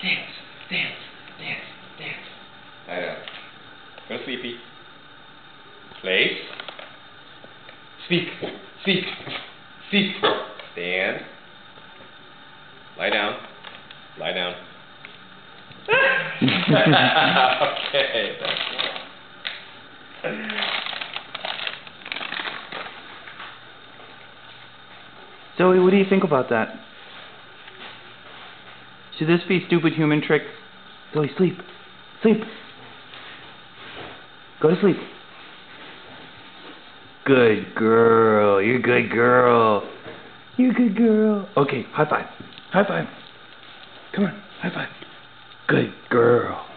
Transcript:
Dance, dance, dance, dance. Lie down. Go sleepy. Place. Speak. Speak. Speak. Stand. Lie down. Lie down. okay. Zoe, what do you think about that? Should this be stupid human trick? Zoe, sleep. Sleep. Go to sleep. Good girl. You're a good girl. You're a good girl. Okay, high five. High five. Come on, high five. Good girl.